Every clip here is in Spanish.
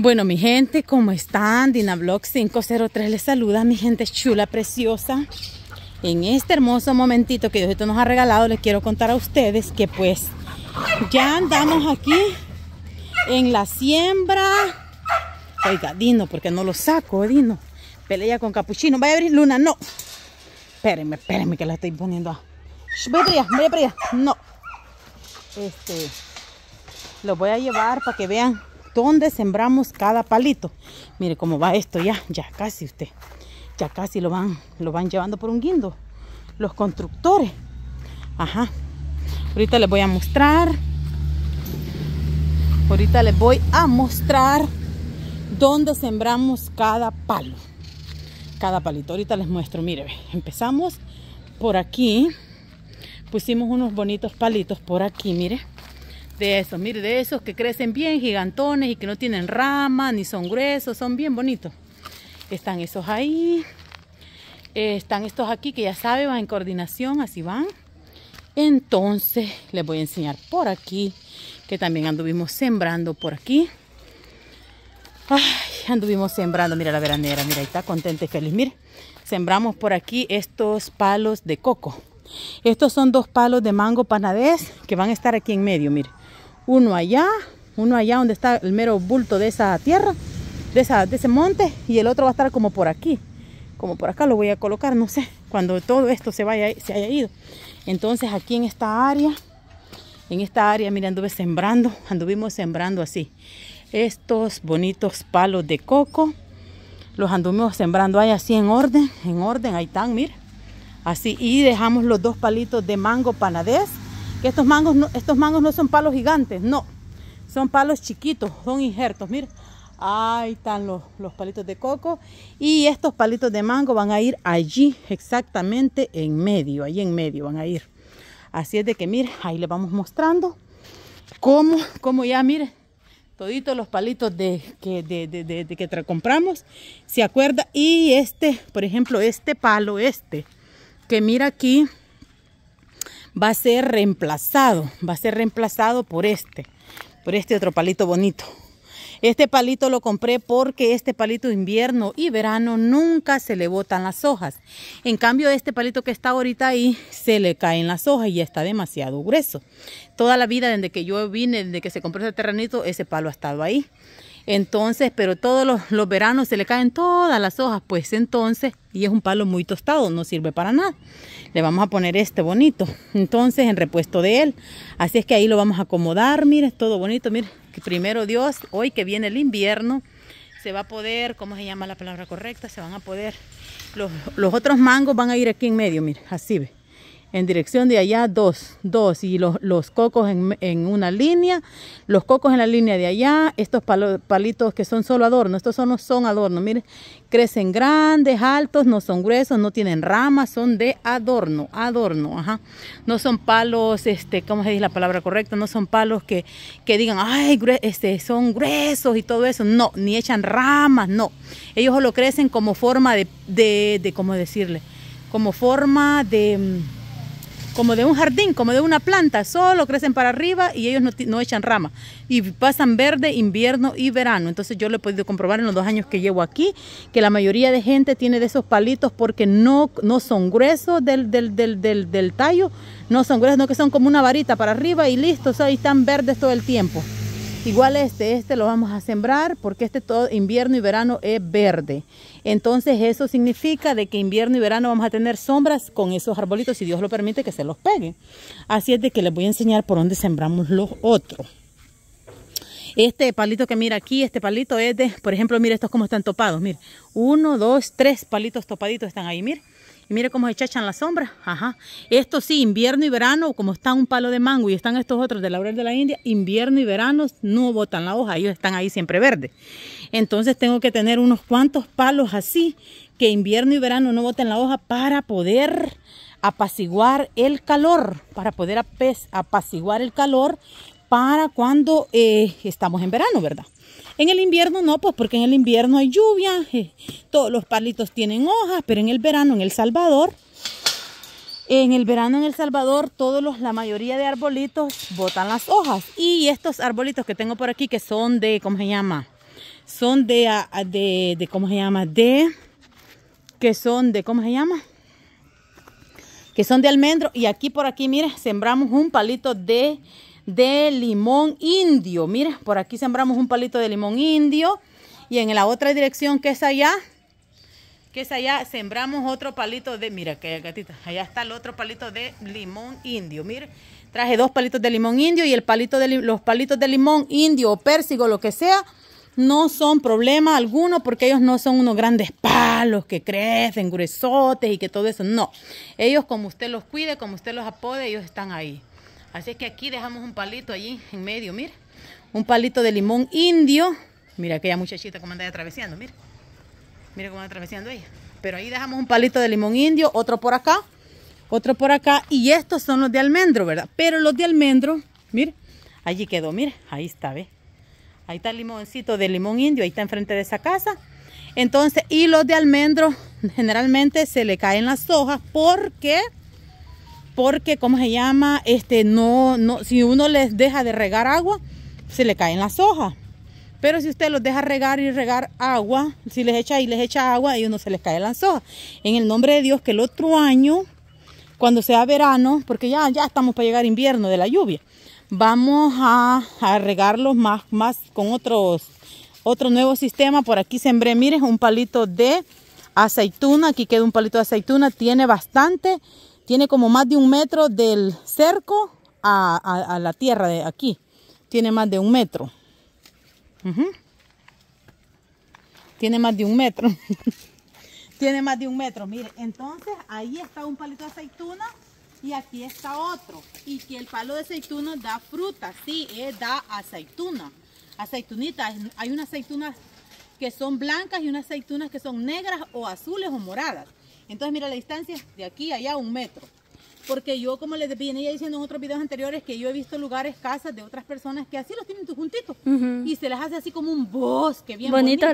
Bueno, mi gente, ¿cómo están? Dinablog 503 les saluda, mi gente chula, preciosa. En este hermoso momentito que Diosito nos ha regalado, les quiero contar a ustedes que pues ya andamos aquí en la siembra. Oiga, Dino, porque no lo saco, Dino. Pelea con capuchino. Vaya a abrir Luna, no. Espérenme, espérenme que la estoy poniendo. A... Voy para allá, voy para allá. No. Este, lo voy a llevar para que vean dónde sembramos cada palito. Mire cómo va esto ya, ya casi usted. Ya casi lo van, lo van llevando por un guindo. Los constructores. Ajá. Ahorita les voy a mostrar. Ahorita les voy a mostrar dónde sembramos cada palo. Cada palito. Ahorita les muestro. Mire, empezamos por aquí. Pusimos unos bonitos palitos por aquí, mire de esos, mire, de esos que crecen bien gigantones y que no tienen ramas ni son gruesos, son bien bonitos. Están esos ahí. Eh, están estos aquí que ya saben, van en coordinación, así van. Entonces les voy a enseñar por aquí, que también anduvimos sembrando por aquí. Ay, anduvimos sembrando, mira la veranera, mira, ahí está contenta y feliz. Mire, sembramos por aquí estos palos de coco. Estos son dos palos de mango panadés que van a estar aquí en medio, mire uno allá, uno allá donde está el mero bulto de esa tierra, de, esa, de ese monte, y el otro va a estar como por aquí, como por acá lo voy a colocar, no sé, cuando todo esto se, vaya, se haya ido. Entonces aquí en esta área, en esta área, mira, anduve sembrando, anduvimos sembrando así, estos bonitos palos de coco, los anduvimos sembrando ahí así en orden, en orden, ahí están, mira, así, y dejamos los dos palitos de mango panadés, que estos mangos no, estos mangos no son palos gigantes, no. Son palos chiquitos, son injertos. Miren, ahí están los, los palitos de coco. Y estos palitos de mango van a ir allí, exactamente en medio. Allí en medio van a ir. Así es de que, miren, ahí les vamos mostrando cómo, cómo ya, miren, toditos los palitos de, que, de, de, de, que compramos, se acuerda. Y este, por ejemplo, este palo, este, que mira aquí, va a ser reemplazado, va a ser reemplazado por este, por este otro palito bonito. Este palito lo compré porque este palito invierno y verano nunca se le botan las hojas. En cambio, este palito que está ahorita ahí se le caen las hojas y ya está demasiado grueso. Toda la vida desde que yo vine, desde que se compró ese terrenito, ese palo ha estado ahí. Entonces, pero todos los, veranos se le caen todas las hojas, pues entonces, y es un palo muy tostado, no sirve para nada. Le vamos a poner este bonito, entonces en repuesto de él. Así es que ahí lo vamos a acomodar, mire, todo bonito, mire, que primero Dios, hoy que viene el invierno, se va a poder, ¿cómo se llama la palabra correcta? Se van a poder, los, los otros mangos van a ir aquí en medio, mire, así ve en dirección de allá, dos, dos, y los, los cocos en, en, una línea, los cocos en la línea de allá, estos palitos que son solo adorno, estos son, son adorno, miren, crecen grandes, altos, no son gruesos, no tienen ramas, son de adorno, adorno, ajá, no son palos, este, ¿cómo se dice la palabra correcta? No son palos que, que digan, ay, este, son gruesos y todo eso, no, ni echan ramas, no, ellos solo crecen como forma de, de, de ¿cómo decirle? Como forma de como de un jardín, como de una planta, solo crecen para arriba y ellos no, echan rama. Y pasan verde, invierno y verano. Entonces yo lo he podido comprobar en los dos años que llevo aquí, que la mayoría de gente tiene de esos palitos porque no, no son gruesos del, del, tallo, no son gruesos, no que son como una varita para arriba y listo, o sea, y están verdes todo el tiempo. Igual este, este lo vamos a sembrar porque este todo invierno y verano es verde. Entonces eso significa de que invierno y verano vamos a tener sombras con esos arbolitos, si Dios lo permite, que se los peguen. Así es de que les voy a enseñar por dónde sembramos los otros. Este palito que mira aquí, este palito es de, por ejemplo, mire estos como están topados, mire. Uno, dos, tres palitos topaditos están ahí, mire. Y mire cómo se chachan la sombra. Ajá. Esto sí, invierno y verano, como está un palo de mango y están estos otros de laurel de la India, invierno y verano no botan la hoja, ellos están ahí siempre verdes. Entonces tengo que tener unos cuantos palos así, que invierno y verano no boten la hoja para poder apaciguar el calor, para poder apaciguar el calor para cuando eh, estamos en verano, ¿verdad? En el invierno no, pues porque en el invierno hay lluvia, eh, todos los palitos tienen hojas, pero en el verano en El Salvador, en el verano en El Salvador, todos los, la mayoría de arbolitos botan las hojas. Y estos arbolitos que tengo por aquí, que son de, ¿cómo se llama? son de, de, de, ¿cómo se llama? De, que son de, ¿cómo se llama? Que son de almendro. Y aquí por aquí, mire, sembramos un palito de, de limón indio. Mire, por aquí sembramos un palito de limón indio. Y en la otra dirección que es allá, que es allá, sembramos otro palito de, mira que gatita, allá está el otro palito de limón indio, mire, traje dos palitos de limón indio y el palito de los palitos de limón indio o pérsigo, lo que sea, no son problema alguno porque ellos no son unos grandes palos que crecen, gruesotes y que todo eso, no. Ellos como usted los cuide, como usted los apode, ellos están ahí. Así que aquí dejamos un palito allí en medio, mire, un palito de limón indio, mira aquella muchachita como anda atravesando, mire. Mire cómo va atravesando ella. Pero ahí dejamos un palito de limón indio, otro por acá, otro por acá. Y estos son los de almendro, ¿verdad? Pero los de almendro, mire, allí quedó, mire, ahí está, ¿ve? Ahí está el limoncito de limón indio, ahí está enfrente de esa casa. Entonces, y los de almendro, generalmente se le caen las hojas porque, porque, ¿cómo se llama? Este, no, no, si uno les deja de regar agua, se le caen las hojas. Pero si usted los deja regar y regar agua, si les echa y les echa agua, ellos no se les cae la anzoja. En el nombre de Dios, que el otro año, cuando sea verano, porque ya, ya estamos para llegar invierno de la lluvia, vamos a, regarlos más, más con otros, otro nuevo sistema. Por aquí sembré, miren, un palito de aceituna. Aquí queda un palito de aceituna. Tiene bastante, tiene como más de un metro del cerco a, la tierra de aquí. Tiene más de un metro. Tiene más de un metro. Tiene más de un metro. Mire, entonces ahí está un palito de aceituna y aquí está otro. Y que el palo de aceituna da fruta. Sí, eh, da aceituna. Aceitunita. Hay unas aceitunas que son blancas y unas aceitunas que son negras o azules o moradas. Entonces mira la distancia de aquí a allá un metro. Porque yo, como les venía diciendo en otros videos anteriores, que yo he visto lugares, casas de otras personas que así los tienen juntitos. Y se les hace así como un bosque bien bonito.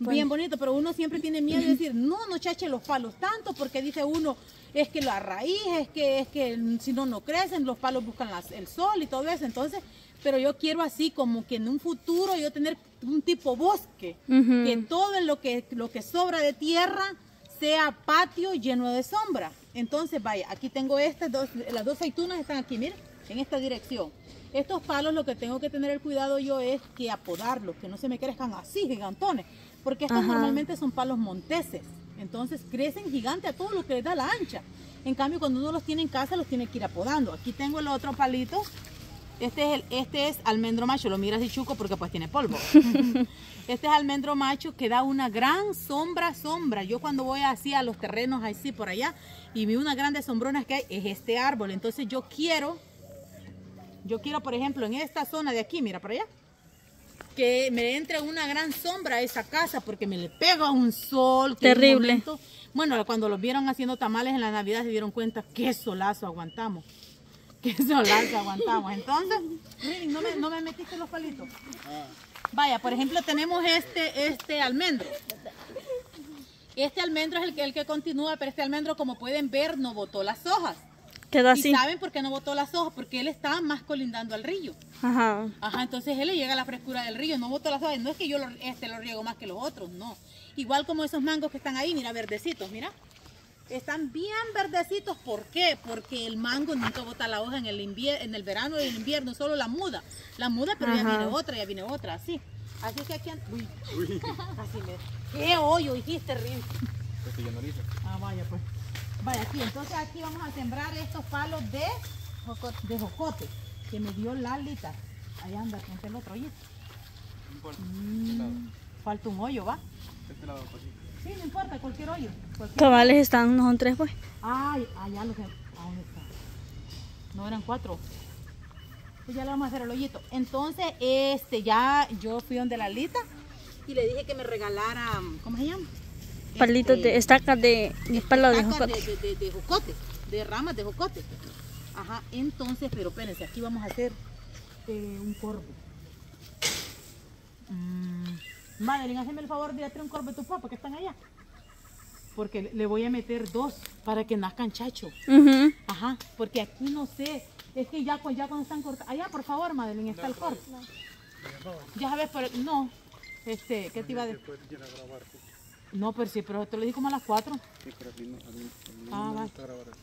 bien bonito, pero uno siempre tiene miedo de decir, no, no chache los palos tanto, porque dice uno, es que la raíz, es que, es que si no, no crecen, los palos buscan el sol y todo eso. Entonces, pero yo quiero así como que en un futuro yo tener un tipo bosque, que todo lo que, lo que sobra de tierra sea patio lleno de sombra. Entonces, vaya, aquí tengo estas dos, las dos aceitunas están aquí, miren, en esta dirección. Estos palos lo que tengo que tener el cuidado yo es que apodarlos, que no se me crezcan así, gigantones, porque estos normalmente son palos monteses. Entonces crecen gigante a todo lo que les da la ancha. En cambio, cuando uno los tiene en casa, los tiene que ir apodando. Aquí tengo el otro palito. Este es, el, este es almendro macho, lo miras de chuco porque pues tiene polvo. Este es almendro macho que da una gran sombra, sombra. Yo cuando voy así a los terrenos así por allá y vi una grande sombrona que hay, es este árbol. Entonces yo quiero, yo quiero por ejemplo en esta zona de aquí, mira por allá, que me entre una gran sombra a esa casa porque me le pega un sol. Terrible. bueno, cuando los vieron haciendo tamales en la Navidad se dieron cuenta qué solazo aguantamos. Qué solazo aguantamos. Entonces, no me, no me metiste los palitos. Vaya, por ejemplo, tenemos este, este almendro. Este almendro es el que, el que continúa, pero este almendro, como pueden ver, no botó las hojas. Quedó así. ¿Y saben por qué no botó las hojas? Porque él está más colindando al río. Ajá. Ajá, entonces él le llega la frescura del río, no botó las hojas. No es que yo lo, este lo riego más que los otros, no. Igual como esos mangos que están ahí, mira, verdecitos, mira. Están bien verdecitos, ¿por qué? Porque el mango nunca bota la hoja en el, en el verano y en el invierno, solo la muda. La muda, pero ya viene otra, ya viene otra, así. Así que aquí... Uy, así me... ¡Qué hoyo hiciste, Rin! Ah, vaya pues. Vaya, aquí, entonces aquí vamos a sembrar estos palos de jocote, de jocote que me dio Lalita. Ahí anda, con el otro hoyito. Mm, falta un hoyo, ¿va? Este lado, pues, Sí, no importa, cualquier hoyo. Cabales están, no son tres, pues. Ay, allá lo que. ¿A dónde está? No eran cuatro. Pues ya le vamos a hacer el hoyito. Entonces, este, ya yo fui donde la Lita y le dije que me regalara, ¿cómo se llama? Palitos de este, estacas de, de palo de jocote. De, de, de, jocote, de ramas de jocote. Ajá, entonces, pero espérense, aquí vamos a hacer eh, un corvo. Mm. Madeline, hazme el favor de hacer un corvo a tu papá que están allá. Porque le voy a meter dos para que nazcan chachos. Ajá, porque aquí no sé. Es que ya, ya cuando están cortados. Allá, por favor, Madeline, está el corvo. Ya sabes, pero no. Este, ¿qué te iba a decir? No, pero sí, pero te lo dije como a las 4. Sí, pero a mí no, a mí, a mí Ah, no me gusta grabar así.